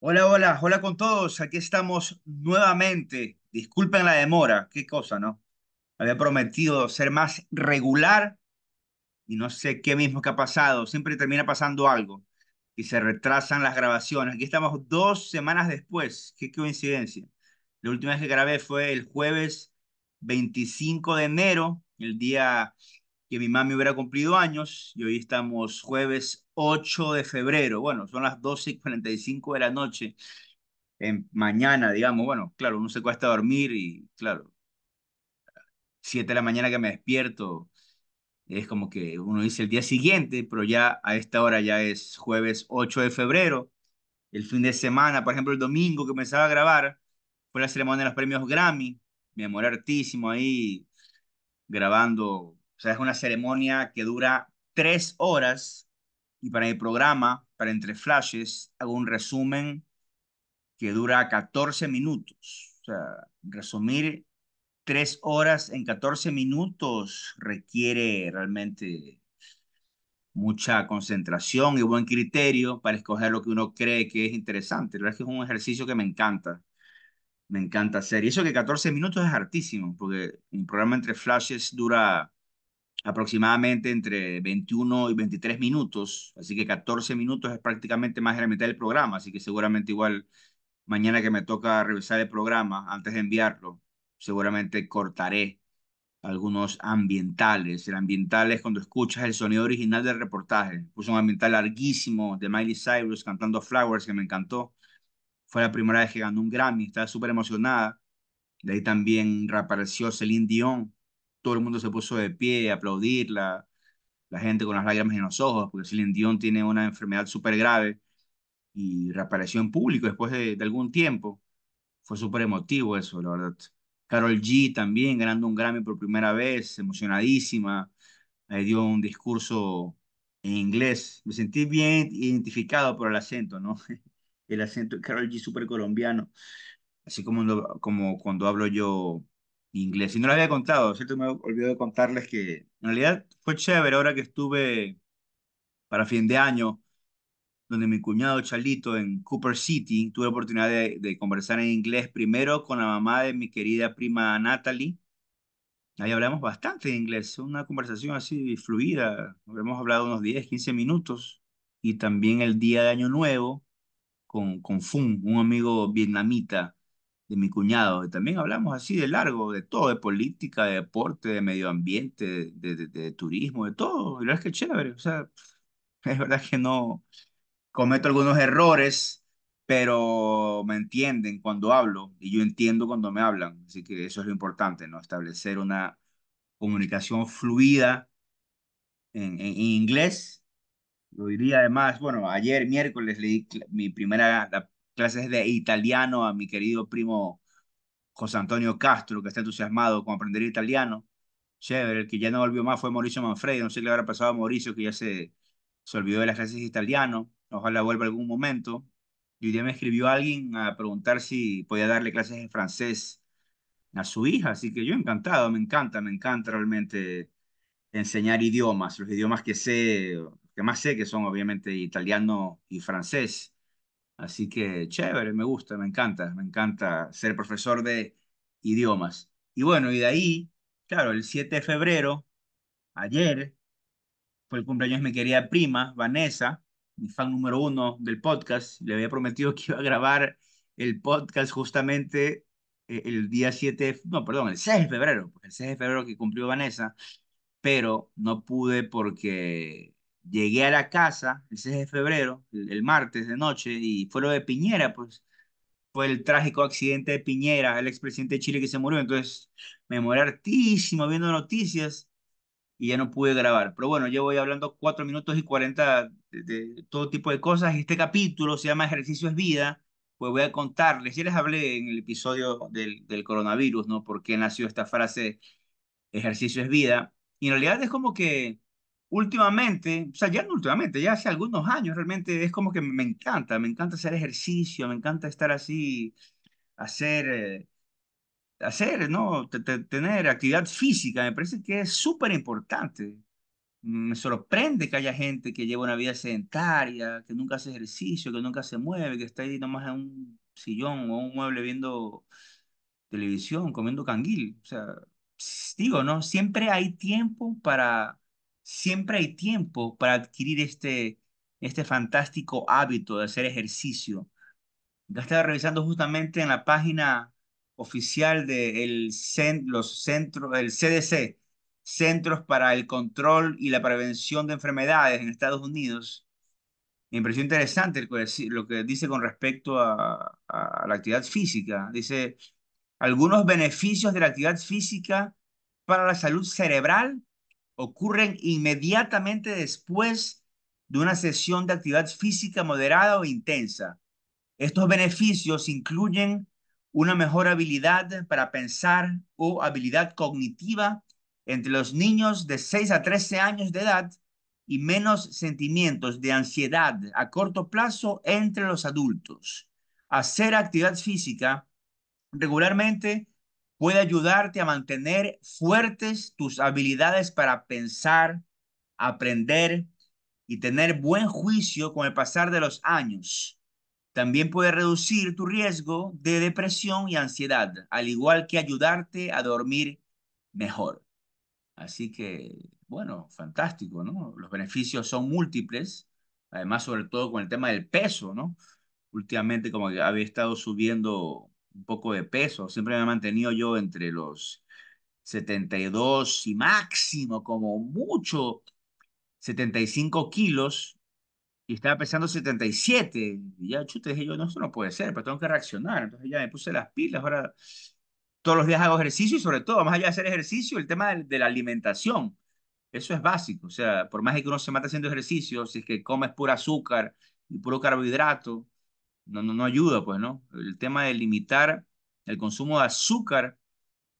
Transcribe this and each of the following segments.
Hola, hola, hola con todos. Aquí estamos nuevamente. Disculpen la demora, qué cosa, ¿no? Había prometido ser más regular y no sé qué mismo que ha pasado. Siempre termina pasando algo y se retrasan las grabaciones. Aquí estamos dos semanas después. Qué coincidencia. La última vez que grabé fue el jueves 25 de enero, el día que mi mami hubiera cumplido años, y hoy estamos jueves 8 de febrero. Bueno, son las 12 y 45 de la noche. En mañana, digamos, bueno, claro, uno se cuesta dormir y claro, 7 de la mañana que me despierto, es como que uno dice el día siguiente, pero ya a esta hora ya es jueves 8 de febrero, el fin de semana, por ejemplo, el domingo que comenzaba a grabar, fue la ceremonia de los premios Grammy, me demoré hartísimo ahí grabando, o sea, es una ceremonia que dura tres horas y para el programa, para Entre Flashes, hago un resumen que dura 14 minutos. O sea, resumir tres horas en 14 minutos requiere realmente mucha concentración y buen criterio para escoger lo que uno cree que es interesante. La verdad es que es un ejercicio que me encanta, me encanta hacer. Y eso que 14 minutos es hartísimo, porque un programa entre flashes dura aproximadamente entre 21 y 23 minutos, así que 14 minutos es prácticamente más de la mitad del programa, así que seguramente igual mañana que me toca revisar el programa, antes de enviarlo, seguramente cortaré algunos ambientales. El ambiental es cuando escuchas el sonido original del reportaje. Puse un ambiental larguísimo de Miley Cyrus cantando Flowers, que me encantó. Fue la primera vez que ganó un Grammy, estaba súper emocionada. De ahí también reapareció Celine Dion. Todo el mundo se puso de pie a aplaudirla. La gente con las lágrimas en los ojos, porque Celine Dion tiene una enfermedad súper grave y reapareció en público después de, algún tiempo. Fue súper emotivo eso, la verdad. Carol G también ganando un Grammy por primera vez, emocionadísima. Ahí dio un discurso en inglés. Me sentí bien identificado por el acento, ¿no? El acento de Carol G súper colombiano, así como cuando hablo yo inglés. Y no lo había contado, ¿cierto? Me olvidé de contarles que en realidad fue chévere ahora que estuve para fin de año donde mi cuñado Charlito en Cooper City tuve la oportunidad de, de conversar en inglés primero con la mamá de mi querida prima Natalie. Ahí hablamos bastante de inglés, una conversación así fluida. Hemos hablado unos 10, 15 minutos. Y también el día de Año Nuevo con, con Fun, un amigo vietnamita de mi cuñado. También hablamos así de largo, de todo, de política, de deporte, de medio ambiente, de, de, de turismo, de todo. Y la verdad es que chévere. O sea, es verdad que no cometo algunos errores, pero me entienden cuando hablo y yo entiendo cuando me hablan. Así que eso es lo importante, ¿no? Establecer una comunicación fluida en, en- en inglés. Lo diría además, bueno, ayer miércoles le di cl- mi primera la- clases de italiano a mi querido primo José Antonio Castro, que está entusiasmado con aprender italiano. Chévere, el que ya no volvió más fue Mauricio Manfredi. No sé qué le habrá pasado a Mauricio, que ya se, olvidó de las clases de italiano. Ojalá vuelva algún momento. Y hoy día me escribió alguien a preguntar si podía darle clases de francés a su hija. Así que yo encantado, me encanta, me encanta realmente enseñar idiomas. Los idiomas que sé, que más sé, que son obviamente italiano y francés. Así que chévere, me gusta, me encanta, me encanta ser profesor de idiomas. Y bueno, y de ahí, claro, el 7 de febrero, ayer, fue el cumpleaños de mi querida prima, Vanessa, mi fan número uno del podcast. Le había prometido que iba a grabar el podcast justamente eh, el día 7, no, perdón, el 6 de febrero, pues el 6 de febrero que cumplió Vanessa, pero no pude porque llegué a la casa el 6 de febrero, el, el martes de noche, y fue lo de Piñera, pues fue el trágico accidente de Piñera, el expresidente de Chile que se murió. Entonces me demoré hartísimo viendo noticias y ya no pude grabar. Pero bueno, yo voy hablando 4 minutos y 40 de, de todo tipo de cosas. Este capítulo se llama Ejercicio es Vida. Pues voy a contarles, ya les hablé en el episodio del, del coronavirus, ¿no? ¿Por qué nació esta frase ejercicio es vida? Y en realidad es como que últimamente, o sea, ya no últimamente, ya hace algunos años realmente es como que me encanta, me encanta hacer ejercicio, me encanta estar así hacer, eh, hacer, ¿no? Te- te- tener actividad física, me parece que es súper importante. Me sorprende que haya gente que lleva una vida sedentaria, que nunca hace ejercicio, que nunca se mueve, que está ahí nomás en un sillón o un mueble viendo televisión, comiendo canguil. O sea, digo, ¿no? Siempre hay tiempo para, siempre hay tiempo para adquirir este, este fantástico hábito de hacer ejercicio. Ya estaba revisando justamente en la página oficial de el cen- los centros, el CDC, Centros para el Control y la Prevención de Enfermedades en Estados Unidos. Me pareció interesante lo que dice con respecto a la actividad física. Dice, algunos beneficios de la actividad física para la salud cerebral ocurren inmediatamente después de una sesión de actividad física moderada o intensa. Estos beneficios incluyen una mejor habilidad para pensar o habilidad cognitiva entre los niños de 6 a 13 años de edad y menos sentimientos de ansiedad a corto plazo entre los adultos. Hacer actividad física regularmente puede ayudarte a mantener fuertes tus habilidades para pensar, aprender y tener buen juicio con el pasar de los años. También puede reducir tu riesgo de depresión y ansiedad, al igual que ayudarte a dormir mejor. Así que, bueno, fantástico, ¿no? Los beneficios son múltiples, además sobre todo con el tema del peso, ¿no? Últimamente como que había estado subiendo un poco de peso, siempre me he mantenido yo entre los 72 y máximo, como mucho, 75 kilos, y estaba pesando 77. Y ya, chute, dije yo, no, eso no puede ser, pero tengo que reaccionar. Entonces ya me puse las pilas, ahora todos los días hago ejercicio y sobre todo, más allá de hacer ejercicio, el tema de, de la alimentación. Eso es básico, o sea, por más que uno se mate haciendo ejercicio, si es que comes pura azúcar y puro carbohidrato, no, no, no ayuda, pues, ¿no? El tema de limitar el consumo de azúcar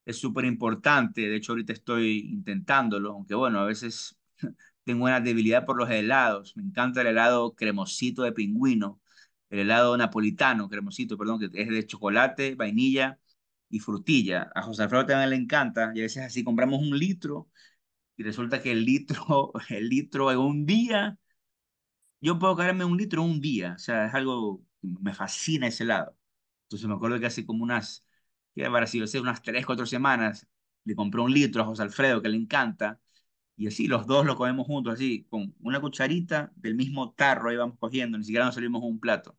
es súper importante. De hecho, ahorita estoy intentándolo, aunque bueno, a veces tengo una debilidad por los helados. Me encanta el helado cremosito de pingüino, el helado napolitano, cremosito, perdón, que es de chocolate, vainilla y frutilla. A José Alfredo también le encanta y a veces así compramos un litro y resulta que el litro, el litro en un día, yo puedo caerme un litro un día. O sea, es algo, me fascina ese helado. Entonces me acuerdo que hace como unas, ¿qué habrá sido? Hace unas tres, cuatro semanas, le compré un litro a José Alfredo, que le encanta, y así los dos lo comemos juntos, así, con una cucharita del mismo tarro, ahí vamos cogiendo, ni siquiera nos servimos un plato.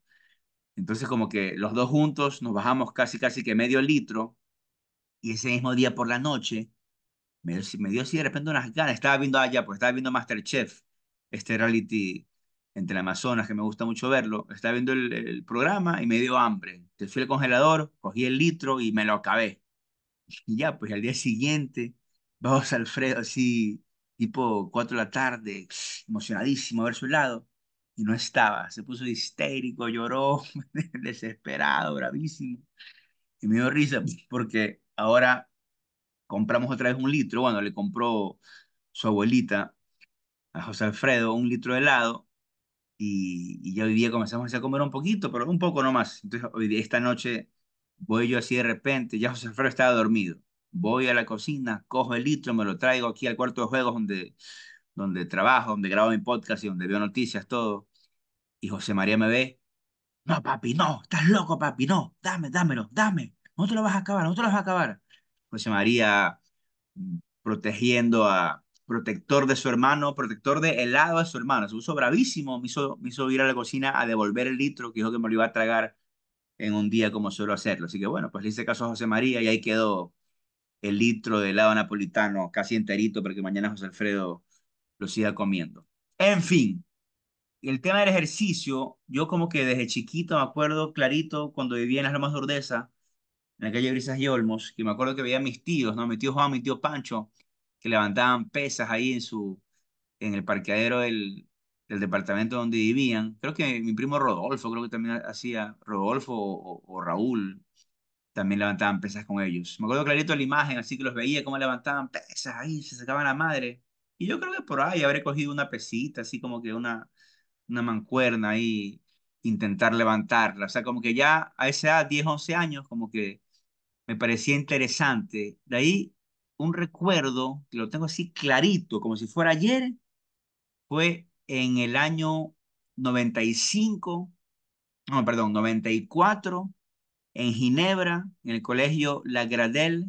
Entonces como que los dos juntos nos bajamos casi, casi que medio litro, y ese mismo día por la noche, me me dio así de repente unas ganas, estaba viendo allá, pues estaba viendo MasterChef, este reality entre el Amazonas, que me gusta mucho verlo, estaba viendo el, programa y me dio hambre. Entonces fui al congelador, cogí el litro y me lo acabé. Y ya, pues al día siguiente, vamos Alfredo así, tipo 4 de la tarde, emocionadísimo a ver su lado, y no estaba. Se puso histérico, lloró, desesperado, bravísimo. Y me dio risa porque ahora compramos otra vez un litro. Bueno, le compró su abuelita a José Alfredo un litro de helado y, y ya hoy día comenzamos a comer un poquito, pero un poco nomás. Entonces, hoy día, esta noche, voy yo así de repente, ya José Alfredo estaba dormido. Voy a la cocina, cojo el litro, me lo traigo aquí al cuarto de juegos donde, donde trabajo, donde grabo mi podcast y donde veo noticias, todo. Y José María me ve. No, papi, no, estás loco, papi, no, dame, dámelo, dame. No te lo vas a acabar, no te lo vas a acabar. José María mm, protegiendo a, protector de su hermano, protector de helado de su hermano. Se puso bravísimo, me hizo, me hizo ir a la cocina a devolver el litro que dijo que me lo iba a tragar en un día como suelo hacerlo. Así que bueno, pues le hice caso a José María y ahí quedó el litro de helado napolitano casi enterito para que mañana José Alfredo lo siga comiendo. En fin, el tema del ejercicio, yo como que desde chiquito me acuerdo clarito cuando vivía en las Lomas de Ordesa, en la calle Brisas y Olmos, que me acuerdo que veía a mis tíos, ¿no? Mi tío Juan, mi tío Pancho, que levantaban pesas ahí en su, en el parqueadero del, del departamento donde vivían. Creo que mi primo Rodolfo, creo que también hacía, Rodolfo o, Raúl, también levantaban pesas con ellos. Me acuerdo clarito la imagen, así que los veía cómo levantaban pesas ahí, se sacaban la madre. Y yo creo que por ahí habré cogido una pesita, así como que una, una mancuerna ahí, intentar levantarla. O sea, como que ya a esa edad, 10, 11 años, como que me parecía interesante. De ahí un recuerdo, que lo tengo así clarito, como si fuera ayer, fue en el año 95, no, perdón, 94, en Ginebra, en el colegio La Gradelle,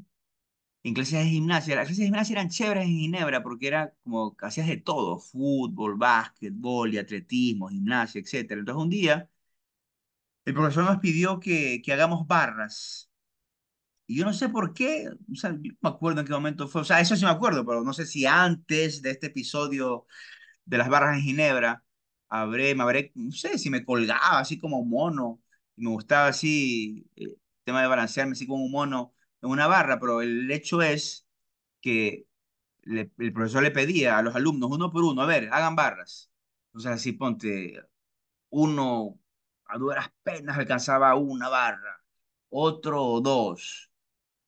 en clases de gimnasia. Las clases de gimnasia eran chéveres en Ginebra porque era como hacías de todo, fútbol, básquetbol y atletismo, gimnasia, etc. Entonces un día el profesor nos pidió que, que hagamos barras. Y yo no sé por qué, o sea, yo no me acuerdo en qué momento fue, o sea, eso sí me acuerdo, pero no sé si antes de este episodio de las barras en Ginebra, habré, me habré, no sé, si me colgaba así como mono, y me gustaba así, eh, el tema de balancearme así como un mono en una barra, pero el hecho es que le- el profesor le pedía a los alumnos uno por uno, a ver, hagan barras. Entonces así ponte, uno a duras penas alcanzaba una barra, otro dos,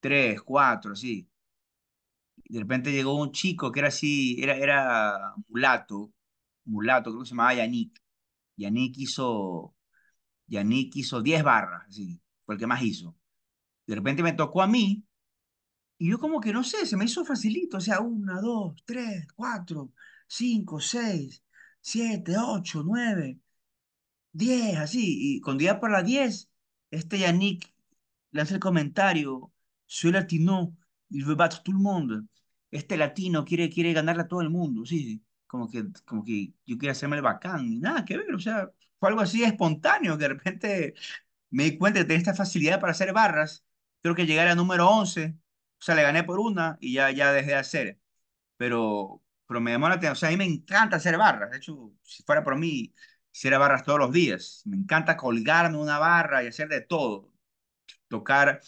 tres, cuatro, así. De repente llegó un chico que era así, era, era mulato, mulato, creo que se llamaba Yannick. Yannick hizo, Yannick hizo 10 barras, así, fue el que más hizo. De repente me tocó a mí y yo como que no sé, se me hizo facilito, o sea, una, dos, tres, cuatro, cinco, seis, siete, ocho, nueve. 10 así, y cuando ya para las 10 este Yannick le hace el comentario, soy latino, il veut battre tout le monde. Este latino quiere, quiere ganarle a todo el mundo, sí, sí. Como que, como que yo quiero hacerme el bacán, y nada que ver, o sea, fue algo así espontáneo, que de repente me di cuenta de tener esta facilidad para hacer barras, creo que llegar a número 11 o sea, le gané por una y ya, ya dejé de hacer pero, pero me llamó la atención. O sea, a mí me encanta hacer barras. De hecho, si fuera por mí, hiciera barras todos los días. Me encanta colgarme una barra y hacer de todo. Tocar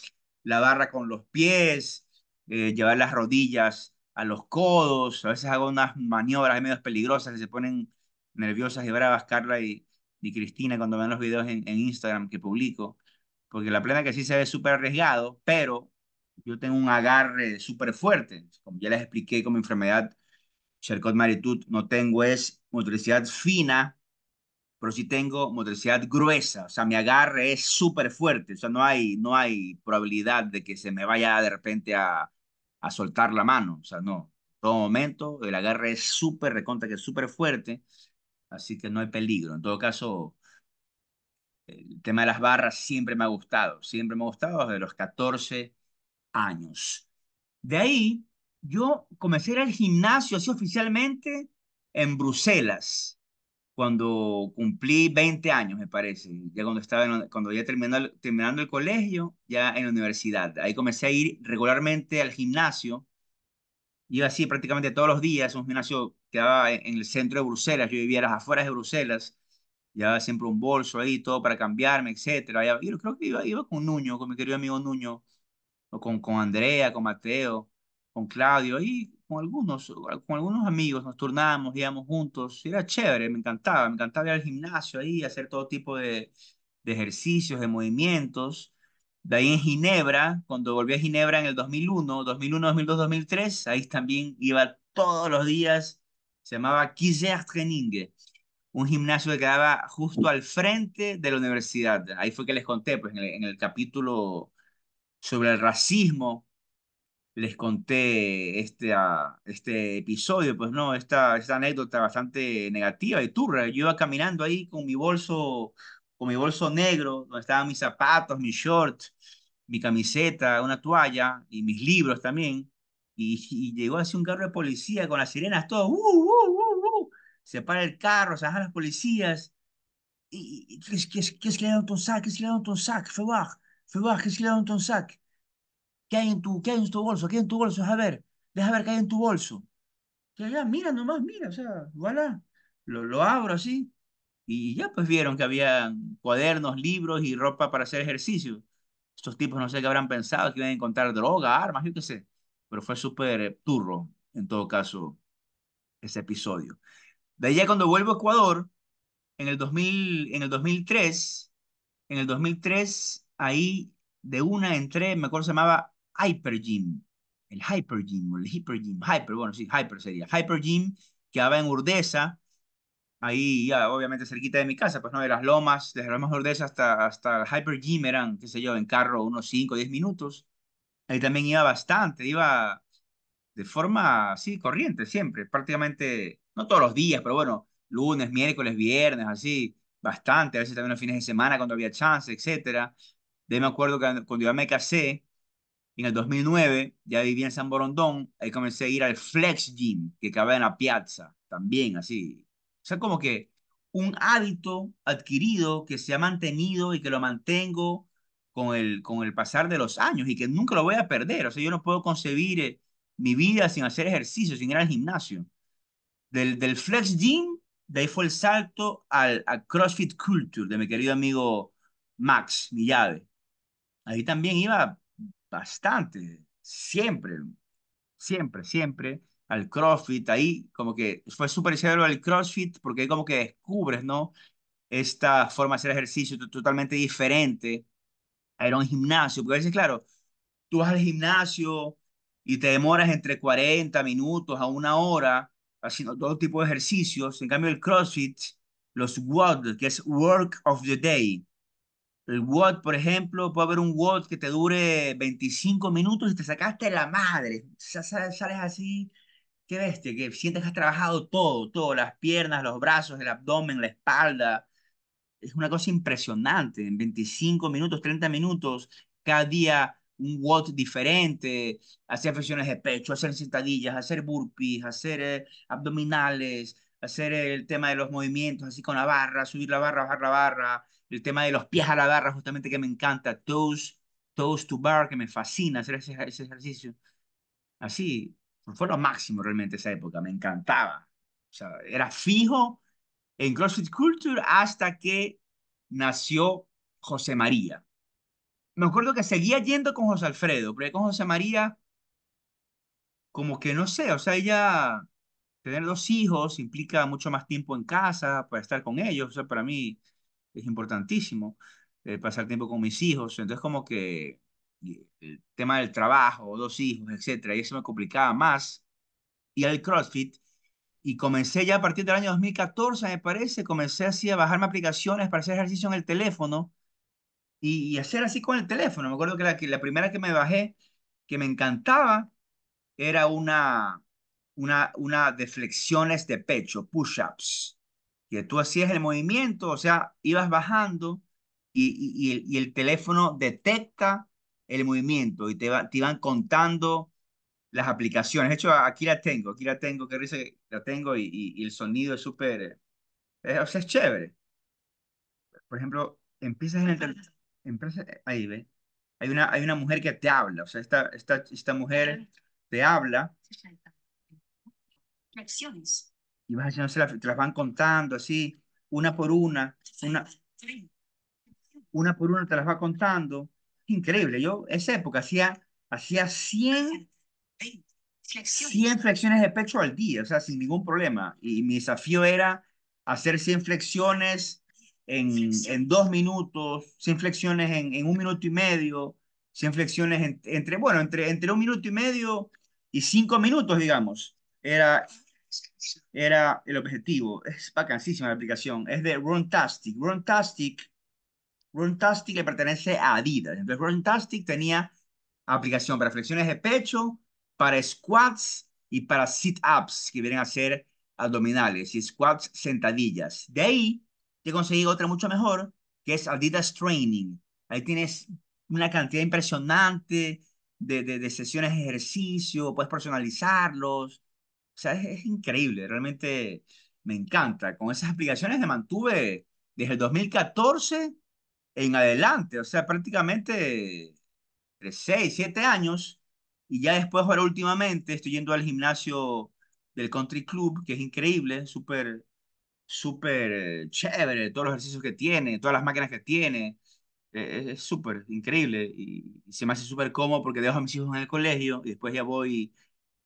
la barra con los pies, eh, llevar las rodillas a los codos. A veces hago unas maniobras medio peligrosas que se ponen nerviosas y bravas Carla y, Cristina cuando ven los videos en, en Instagram que publico. Porque la plena que sí se ve súper arriesgado, pero yo tengo un agarre súper fuerte. Como ya les expliqué, como enfermedad Charcot-Marie-Tooth no tengo es motricidad fina, pero sí tengo motricidad gruesa. O sea, mi agarre es súper fuerte. O sea, no hay, no hay probabilidad de que se me vaya de repente a, a soltar la mano. O sea, no. En todo momento, el agarre es súper recontra, que es súper fuerte. Así que no hay peligro. En todo caso, el tema de las barras siempre me ha gustado. Siempre me ha gustado desde los 14 años. De ahí, yo comencé a ir al gimnasio así oficialmente en Bruselas, cuando cumplí 20 años, me parece, ya cuando estaba en- cuando ya terminando, terminando el colegio, ya en la universidad. Ahí comencé a ir regularmente al gimnasio. Iba así prácticamente todos los días, un gimnasio que quedaba en en el centro de Bruselas, yo vivía a las afueras de Bruselas, llevaba siempre un bolso ahí, todo para cambiarme, etcétera. Yo creo que iba, iba con Nuño, con mi querido amigo Nuño, o con, con Andrea, con Mateo, con Claudio, y con algunos, con algunos amigos nos turnábamos, íbamos juntos, era chévere, me encantaba, me encantaba ir al gimnasio ahí, hacer todo tipo de, de ejercicios, de movimientos. De ahí en Ginebra, cuando volví a Ginebra en el 2001, 2001, 2002, 2003, ahí también iba todos los días, se llamaba Kizer Training, un gimnasio que quedaba justo al frente de la universidad. Ahí fue que les conté, pues en el, en el capítulo sobre el racismo, les conté este, ah, este episodio, pues no, esta, esta anécdota bastante negativa y turra. Yo iba caminando ahí con mi bolso, con mi bolso negro, donde estaban mis zapatos, mis shorts, mi camiseta, una toalla y mis libros también. Y, y llegó así un carro de policía con las sirenas, todo, ¡uh, uh, uh, uh! Se para el carro, se bajan las policías. Qu'il y a dans ton sac? Qu'est-ce qu'il y a dans ton sac? Y a dans ton sac? ¿Qué hay en tu, qué hay en tu bolso? ¿Qué hay en tu bolso? Deja ver, deja ver qué hay en tu bolso. Ya, ya, mira nomás, mira, o sea, voilà. Lo, lo abro así y ya pues vieron que había cuadernos, libros y ropa para hacer ejercicio. Estos tipos no sé qué habrán pensado, que iban a encontrar droga, armas, yo qué sé. Pero fue súper turro, en todo caso, ese episodio. De ya cuando vuelvo a Ecuador, en el 2000, en el 2003, en el 2003, ahí de una entré, me acuerdo se llamaba Hyper Gym. El Hyper Gym, o el Hyper Gym, Hyper, bueno, sí, Hyper sería. Hyper Gym quedaba en Urdesa, ahí ya, obviamente cerquita de mi casa, pues no, de las lomas, desde las lomas de Urdesa hasta, hasta el Hyper Gym eran, qué sé yo, en carro unos 5 o 10 minutos. Ahí también iba bastante, iba de forma, sí, corriente siempre, prácticamente no todos los días, pero bueno, lunes, miércoles, viernes, así, bastante, a veces también los fines de semana cuando había chance, etcétera. De ahí me acuerdo que cuando yo me casé, en el 2009, ya vivía en San Borondón, ahí comencé a ir al Flex Gym, que acaba en la piazza, también así. O sea, como que un hábito adquirido que se ha mantenido y que lo mantengo con el, con el pasar de los años y que nunca lo voy a perder. O sea, yo no puedo concebir eh, mi vida sin hacer ejercicio, sin ir al gimnasio. Del, del Flex Gym, de ahí fue el salto al, al CrossFit Culture de mi querido amigo Max llave Ahí también iba bastante, siempre, siempre, siempre al CrossFit, ahí como que fue súper chévere el CrossFit porque como que descubres, ¿no? Esta forma de hacer ejercicio totalmente diferente a ir a un gimnasio, porque a veces, claro, tú vas al gimnasio y te demoras entre 40 minutos a una hora haciendo todo tipo de ejercicios, en cambio el CrossFit, los WOD, que es Work of the Day, el WOD, por ejemplo, puede haber un WOD que te dure 25 minutos y te sacaste la madre. Sales así, qué bestia, que sientes que has trabajado todo, todo, las piernas, los brazos, el abdomen, la espalda. Es una cosa impresionante. En 25 minutos, 30 minutos, cada día un WOD diferente, hacer flexiones de pecho, hacer sentadillas, hacer burpees, hacer eh, abdominales, hacer el tema de los movimientos, así con la barra, subir la barra, bajar la barra, el tema de los pies a la barra, justamente que me encanta, toes, toes to bar, que me fascina hacer ese, ejercicio. Así, fue lo máximo realmente esa época, me encantaba. O sea, era fijo en CrossFit Culture hasta que nació José María. Me acuerdo que seguía yendo con José Alfredo, pero con José María, como que no sé, o sea, ella, tener dos hijos implica mucho más tiempo en casa para estar con ellos, o sea, para mí es importantísimo, eh, pasar tiempo con mis hijos, entonces como que el tema del trabajo, dos hijos, etcétera, y eso me complicaba más. Y al CrossFit, y comencé ya a partir del año 2014, me parece, comencé así a bajarme aplicaciones para hacer ejercicio en el teléfono y, hacer así con el teléfono. Me acuerdo que la, que la primera que me bajé, que me encantaba, era una, una, una de flexiones de pecho, push-ups que tú hacías el movimiento, o sea, ibas bajando y, y, el, teléfono detecta el movimiento y te, te iban contando las aplicaciones. De hecho, aquí la tengo, aquí la tengo, que risa la tengo y, y el sonido es súper, eh, o sea, es chévere. Por ejemplo, empiezas en el... Empiezas, ahí ve, hay una, hay una mujer que te habla, o sea, esta, esta, esta mujer te habla. Lecciones y vas haciendo, te las van contando así, una por una, una, una por una te las va contando. Increíble, yo esa época hacía, hacía 100, 100 flexiones de pecho al día, o sea, sin ningún problema. Y mi desafío era hacer 100 flexiones en, en dos minutos, 100 flexiones en, en un minuto y medio, 100 flexiones entre, bueno, entre, entre un minuto y medio y cinco minutos, digamos. Era era el objetivo. Es vacancísima la aplicación. Es de Runtastic. Runtastic, Runtastic le pertenece a Adidas. Entonces, Runtastic tenía aplicación para flexiones de pecho, para squats y para sit-ups, que vienen a ser abdominales, y squats sentadillas. De ahí, he conseguido otra mucho mejor, que es Adidas Training. Ahí tienes una cantidad impresionante de, de, de sesiones de ejercicio, puedes personalizarlos, o sea, es, increíble, realmente me encanta. Con esas aplicaciones me mantuve desde el 2014 en adelante, o sea, prácticamente de 6, 7 años. Y ya después, ahora últimamente, estoy yendo al gimnasio del Country Club, que es increíble, súper, súper chévere, todos los ejercicios que tiene, todas las máquinas que tiene. Eh, es súper increíble y, y, se me hace súper cómodo porque dejo a mis hijos en el colegio y después ya voy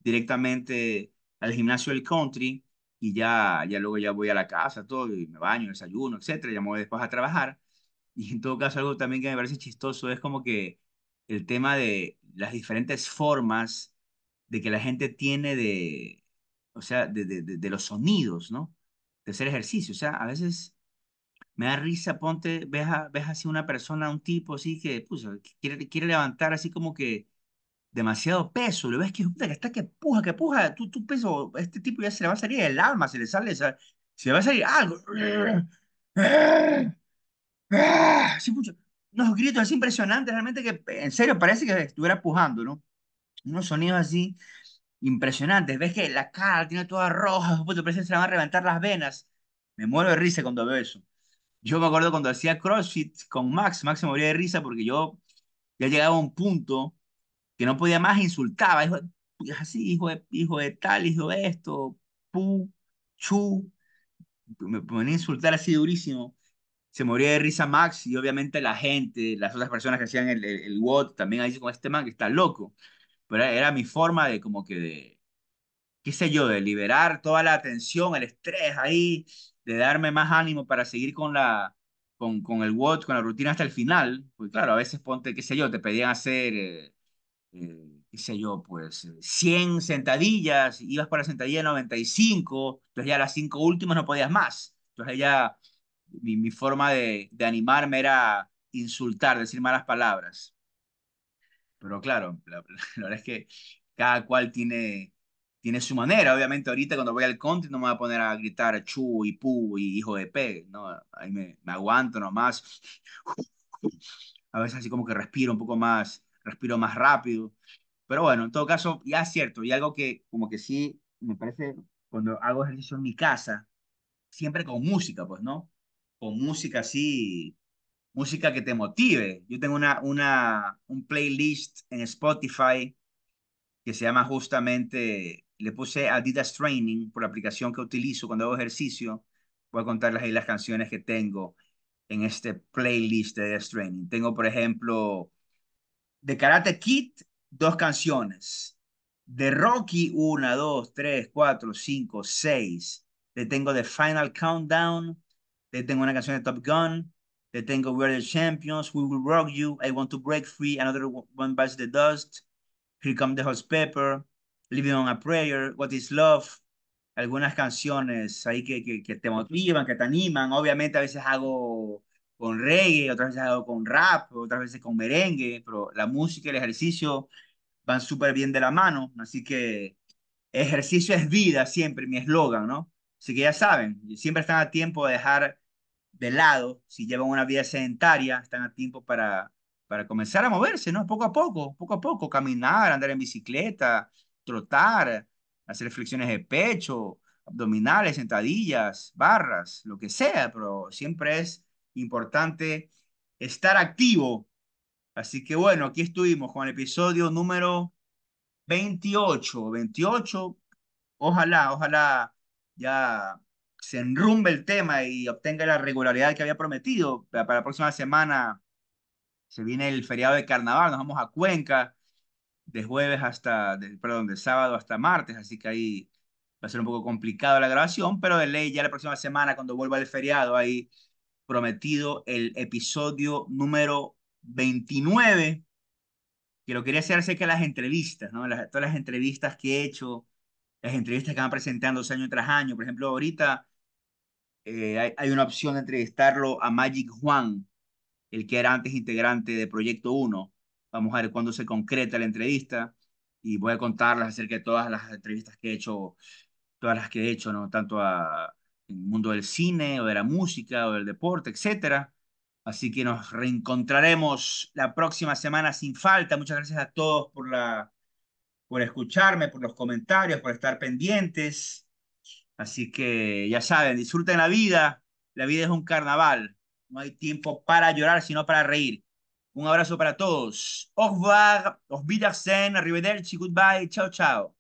directamente al gimnasio del country y ya, ya luego ya voy a la casa, todo, y me baño, desayuno, etcétera, ya me voy después a trabajar. Y en todo caso, algo también que me parece chistoso es como que el tema de las diferentes formas de que la gente tiene de, o sea, de, de, de, los sonidos, ¿no? De hacer ejercicio. O sea, a veces me da risa, ponte, ves, a, ves así una persona, un tipo así que pues, quiere, quiere levantar así como que demasiado peso, lo ves que, puta, que está que puja, que puja, tú, tú peso, este tipo ya se le va a salir el alma, se le sale, se, le va a salir algo. Sí, pucha, unos gritos así impresionantes, realmente que en serio parece que estuviera pujando, ¿no? Unos sonidos así impresionantes, ves que la cara tiene toda roja, puta, parece que se le van a reventar las venas. Me muero de risa cuando veo eso. Yo me acuerdo cuando hacía CrossFit con Max, Max se moría de risa porque yo ya llegaba a un punto que no podía más, insultaba, hijo, así, hijo de, hijo de tal, hijo de esto, pu, chu, me ponía a insultar así durísimo. Se moría de risa Max y obviamente la gente, las otras personas que hacían el, el, el WOD, también ahí con este man que está loco. Pero era, mi forma de como que de, qué sé yo, de liberar toda la tensión, el estrés ahí, de darme más ánimo para seguir con la, con, con el WOD, con la rutina hasta el final. Pues claro, a veces ponte, qué sé yo, te pedían hacer... eh, eh, qué sé yo, pues eh, 100 sentadillas, ibas para la sentadilla 95, entonces ya las cinco últimas no podías más. Entonces ya mi, mi forma de, de animarme era insultar, decir malas palabras. Pero claro, la, la verdad es que cada cual tiene, tiene su manera. Obviamente ahorita cuando voy al country no me voy a poner a gritar chu y pu y hijo de pe, ¿no? Ahí me, me aguanto nomás. A veces así como que respiro un poco más, respiro más rápido. Pero bueno, en todo caso, ya es cierto, y algo que como que sí me parece, cuando hago ejercicio en mi casa, siempre con música, pues, ¿no? Con música así, música que te motive. Yo tengo una, una, un playlist en Spotify que se llama justamente, le puse Adidas Training por la aplicación que utilizo cuando hago ejercicio. Voy a contarles ahí las canciones que tengo en este playlist de Adidas Training. Tengo, por ejemplo, de Karate Kid, dos canciones. De Rocky, una, dos, tres, cuatro, cinco, seis. Le tengo The Final Countdown. Le tengo una canción de Top Gun. Le tengo We're the Champions, We Will Rock You, I Want to Break Free, Another One Bites the Dust, Here Come the Hot Pepper, Living on a Prayer, What is Love. Algunas canciones ahí que, que, que te motivan, que te animan. Obviamente a veces hago con reggae, otras veces con rap, otras veces con merengue, pero la música y el ejercicio van súper bien de la mano, así que ejercicio es vida siempre, mi eslogan, ¿no? Así que ya saben, siempre están a tiempo de dejar de lado, si llevan una vida sedentaria, están a tiempo para, para comenzar a moverse, ¿no? Poco a poco, poco a poco, caminar, andar en bicicleta, trotar, hacer flexiones de pecho, abdominales, sentadillas, barras, lo que sea, pero siempre es importante estar activo. Así que bueno, aquí estuvimos con el episodio número 28, 28. Ojalá, ojalá ya se enrumbe el tema y obtenga la regularidad que había prometido. Para, la próxima semana se viene el feriado de carnaval, nos vamos a Cuenca de jueves hasta, de, perdón, de sábado hasta martes, así que ahí va a ser un poco complicado la grabación, pero de ley ya la próxima semana cuando vuelva el feriado ahí prometido el episodio número 29 que lo quería hacer acerca de las entrevistas, ¿no? Las, todas las entrevistas que he hecho, las entrevistas que van presentándose año tras año. Por ejemplo, ahorita eh, hay, hay, una opción de entrevistarlo a Magic Juan, el que era antes integrante de Proyecto 1. Vamos a ver cuándo se concreta la entrevista y voy a contarles acerca de todas las entrevistas que he hecho, todas las que he hecho, ¿no? Tanto el mundo del cine o de la música o del deporte, etcétera. Así que nos reencontraremos la próxima semana sin falta. Muchas gracias a todos por, la, por escucharme, por los comentarios, por estar pendientes. Así que ya saben, disfruten la vida. La vida es un carnaval. No hay tiempo para llorar, sino para reír. Un abrazo para todos. Au revoir, auf Wiedersehen, arrivederci, goodbye, chao, chao.